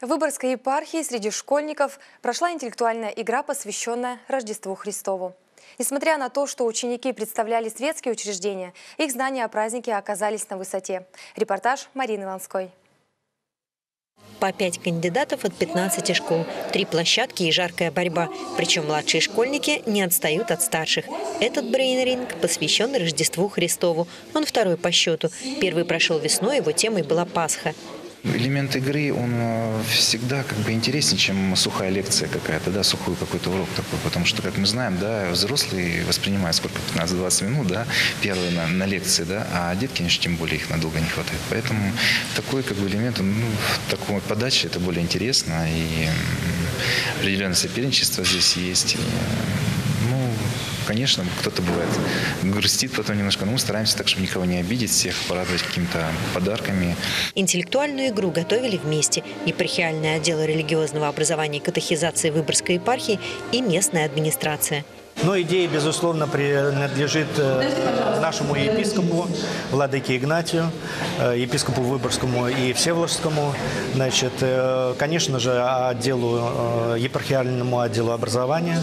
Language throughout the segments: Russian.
В Выборгской епархии среди школьников прошла интеллектуальная игра, посвященная Рождеству Христову. Несмотря на то, что ученики представляли светские учреждения, их знания о празднике оказались на высоте. Репортаж Марины Ланской. По пять кандидатов от 15 школ, три площадки и жаркая борьба. Причем младшие школьники не отстают от старших. Этот брейн-ринг посвящен Рождеству Христову. Он второй по счету. Первый прошел весной, его темой была Пасха. Элемент игры, он э, всегда как бы интереснее, чем сухая лекция какая-то, да, сухой какой-то урок такой, потому что, как мы знаем, да, взрослые воспринимают сколько, 15-20 минут, да, первые на, на лекции, да, а детки, конечно, тем более их надолго не хватает. Поэтому такой как бы элемент, ну, в такой подаче это более интересно, и определенное соперничество здесь есть. И, конечно, кто-то бывает грустит потом немножко, но мы стараемся так, чтобы никого не обидеть, всех порадовать какими-то подарками. Интеллектуальную игру готовили вместе епархиальный отдел религиозного образования и катехизации Выборгской епархии и местная администрация. Но идея, безусловно, принадлежит э, нашему епископу, владыке Игнатию, епископу Выборгскому и Всеволожскому. Значит, э, конечно же, отделу, епархиальному отделу образования.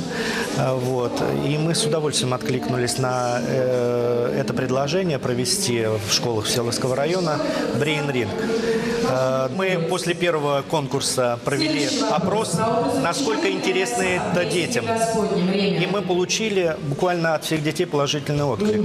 Вот. И мы с удовольствием откликнулись на это предложение провести в школах Всеволожского района брейн-ринг. Мы после первого конкурса провели опрос, насколько интересно это детям. И мы получили буквально от всех детей положительный отклик.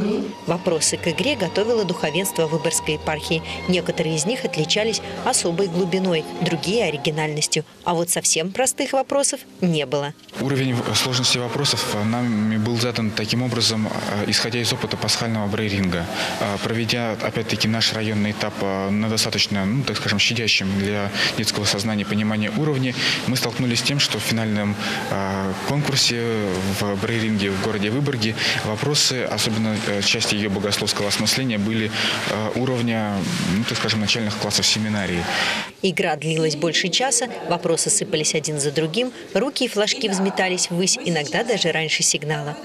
Вопросы к игре готовило духовенство Выборгской епархии. Некоторые из них отличались особой глубиной, другие – оригинальностью. А вот совсем простых вопросов не было. Уровень сложности вопросов нами был задан таким образом, э, исходя из опыта пасхального брейринга. Э, проведя, опять-таки, наш районный этап э, на достаточно, ну, так скажем, щадящем для детского сознания понимания уровне, мы столкнулись с тем, что в финальном конкурсе в брейринге в городе Выборге вопросы, особенно э, части ее богословского осмысления, были э, уровня, ну, так скажем, начальных классов семинарии. Игра длилась больше часа, вопросы сыпались один за другим, руки и флажки взметались ввысь, иногда даже раньше сигнала.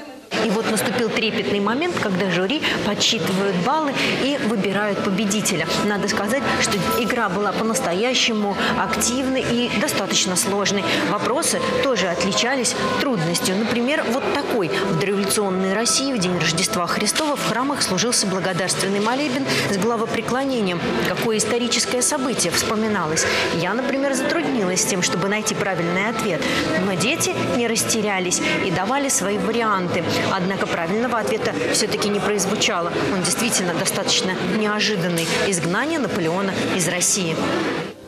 Наступил трепетный момент, когда жюри подсчитывают баллы и выбирают победителя. Надо сказать, что игра была по-настоящему активной и достаточно сложной. Вопросы тоже отличались трудностью. Например, вот такой. В дореволюционной России в день Рождества Христова в храмах служился благодарственный молебен с главопреклонением. Какое историческое событие вспоминалось? Я, например, затруднилась с тем, чтобы найти правильный ответ. Но дети не растерялись и давали свои варианты. Однако правильного ответа все-таки не прозвучало. Он действительно достаточно неожиданный. Изгнание Наполеона из России.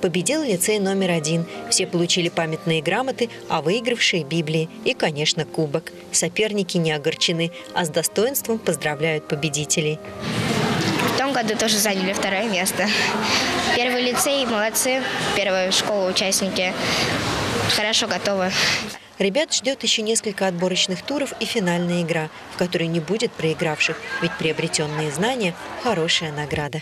Победил лицей номер один. Все получили памятные грамоты, а выигравшие – Библии. И, конечно, кубок. Соперники не огорчены, а с достоинством поздравляют победителей. В том году тоже заняли второе место. Первый лицей – молодцы. Первая школа – участники. Хорошо готовы. Ребят ждет еще несколько отборочных туров и финальная игра, в которой не будет проигравших, ведь приобретенные знания – хорошая награда.